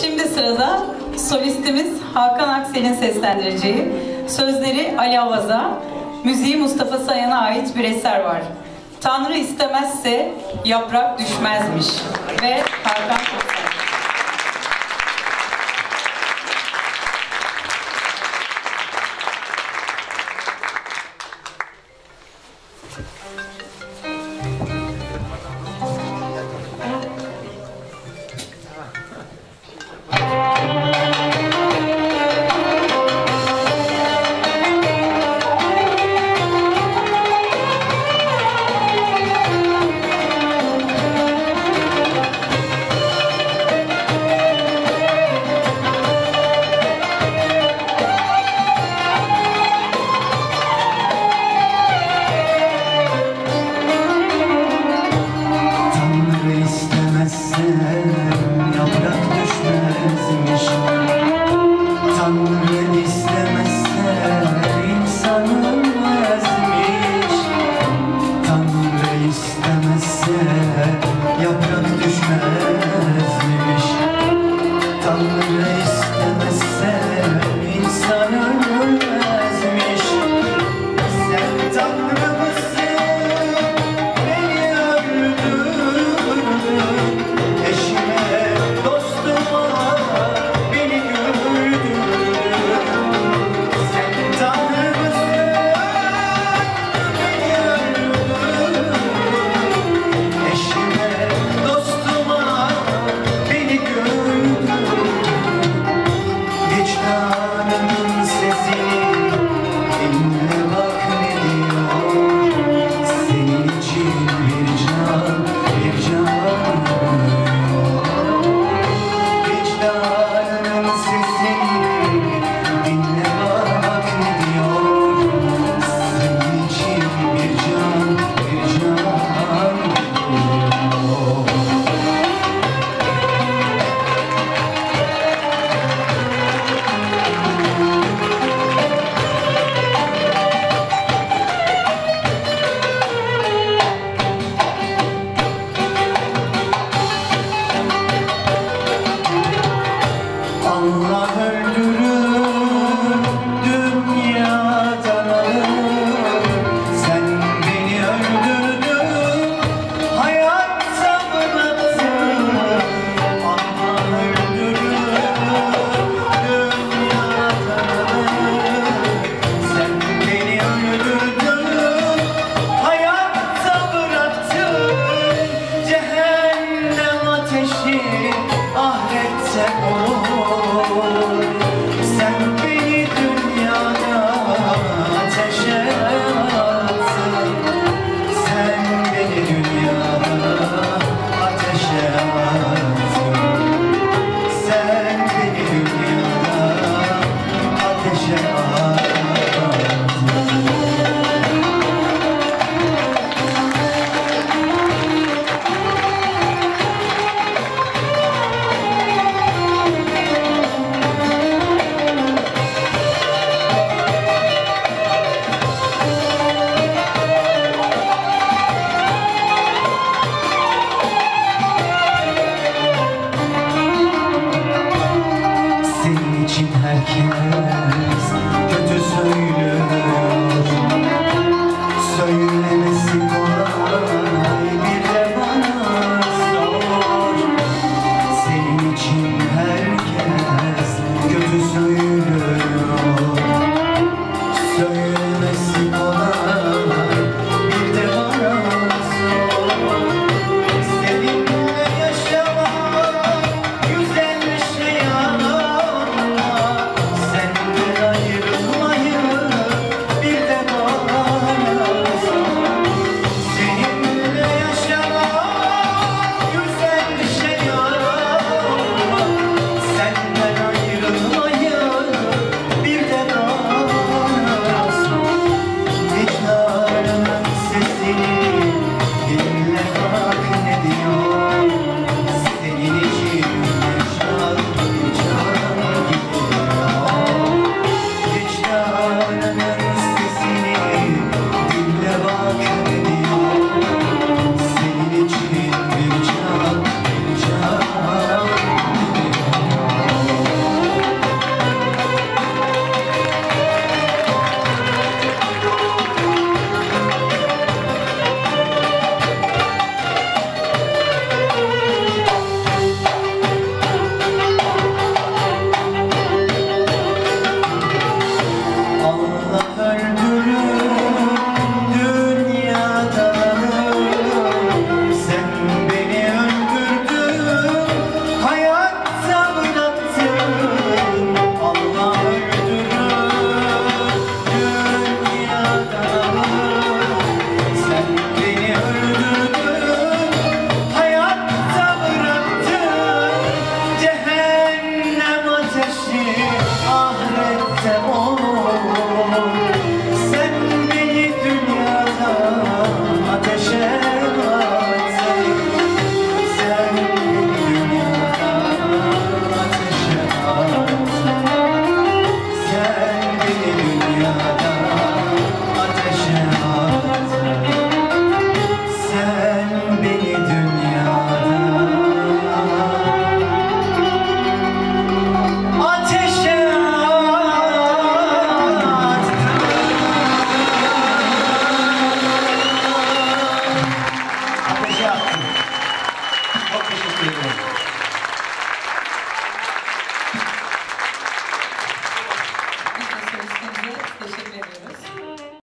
Şimdi sırada solistimiz Hakan Aksel'in seslendireceği, sözleri Ali Avaz'a, müziği Mustafa Sayan'a ait bir eser var. Tanrı istemezse yaprak düşmezmiş ve Hakan Aksel. 옆에